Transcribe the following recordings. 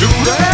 do that.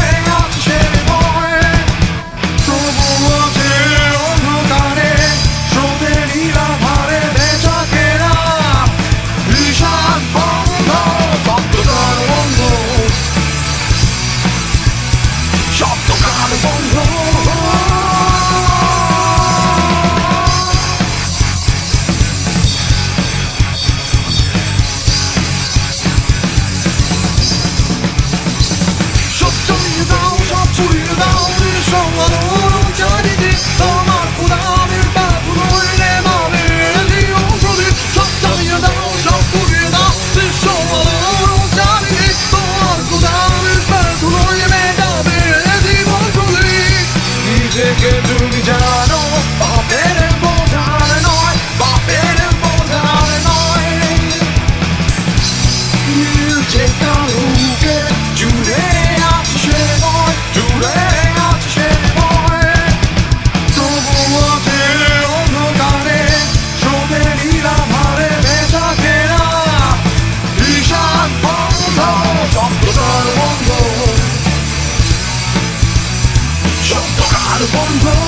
one blow